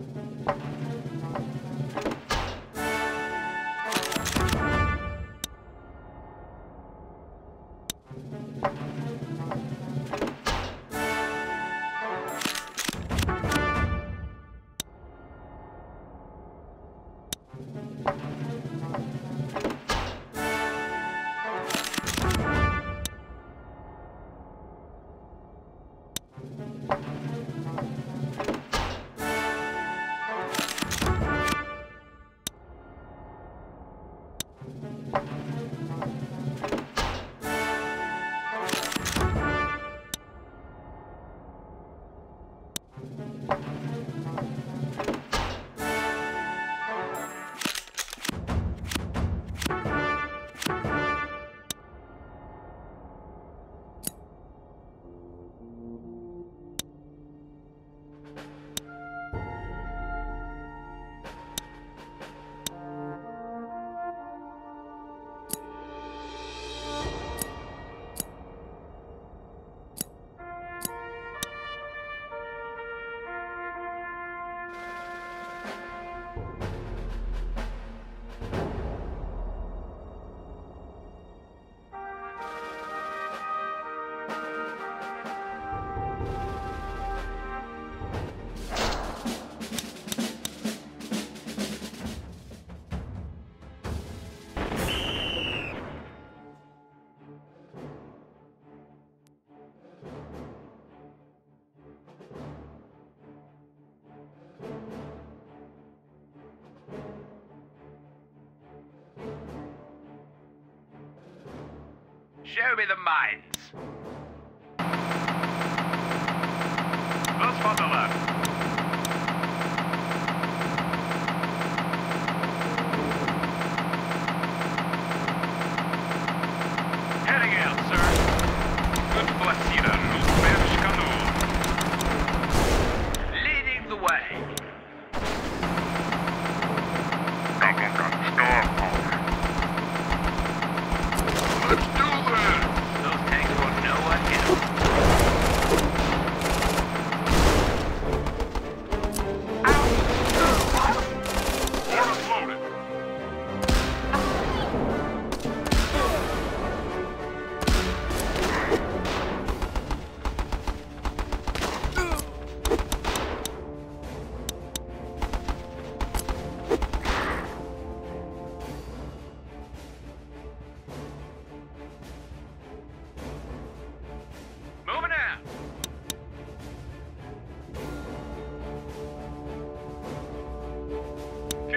Thank mm -hmm. you. Show me the mines.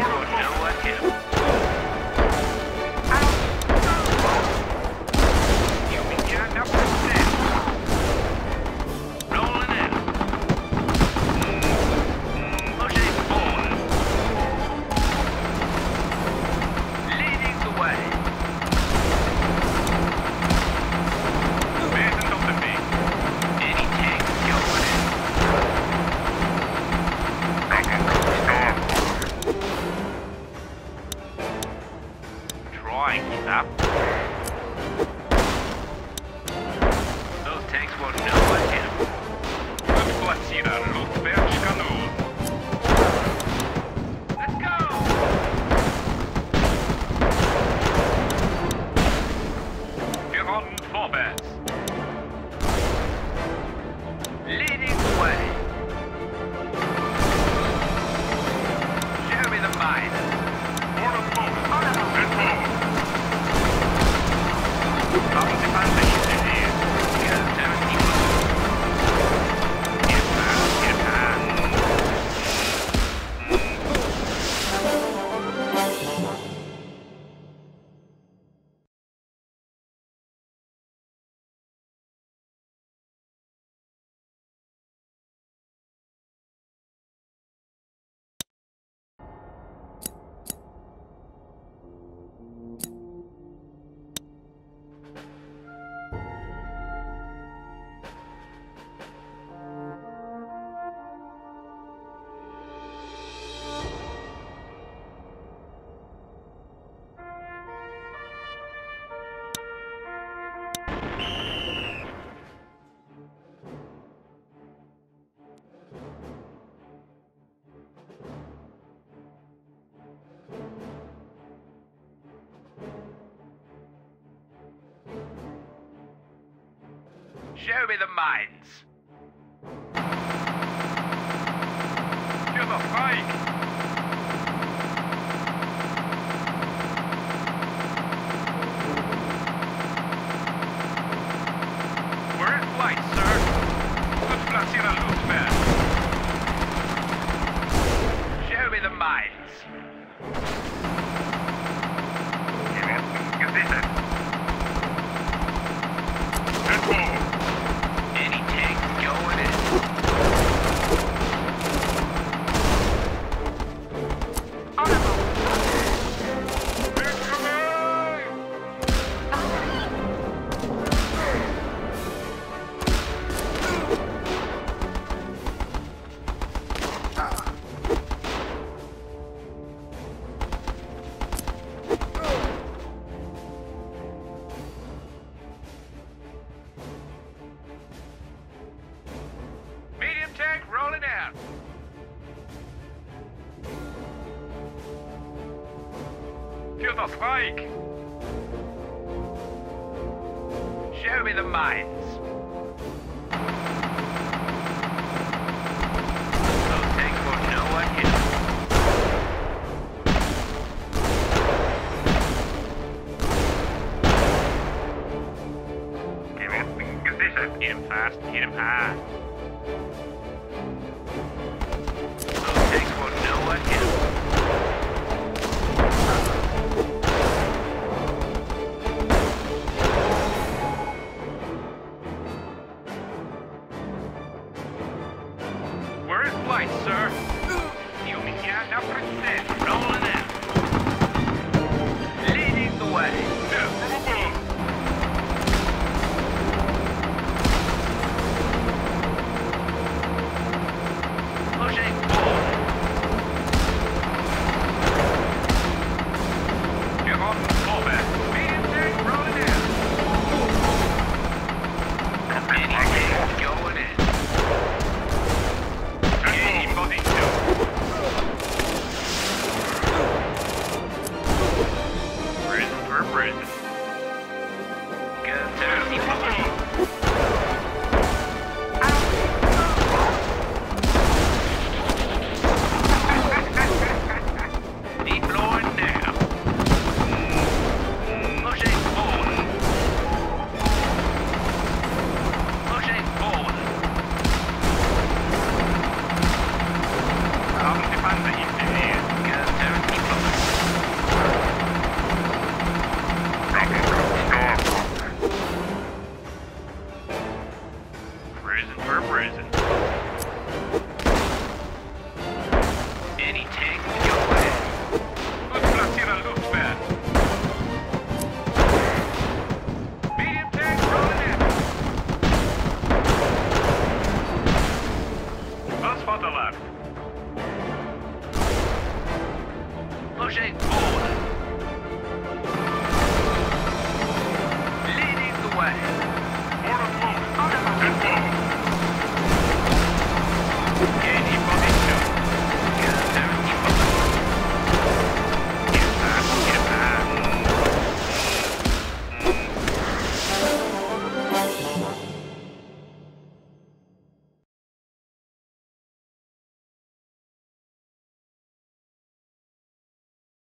Hey, look, you know what? Yeah. Квартира, ну. Show me the mines. You're the fake! Pike! Show me the mines. Okay.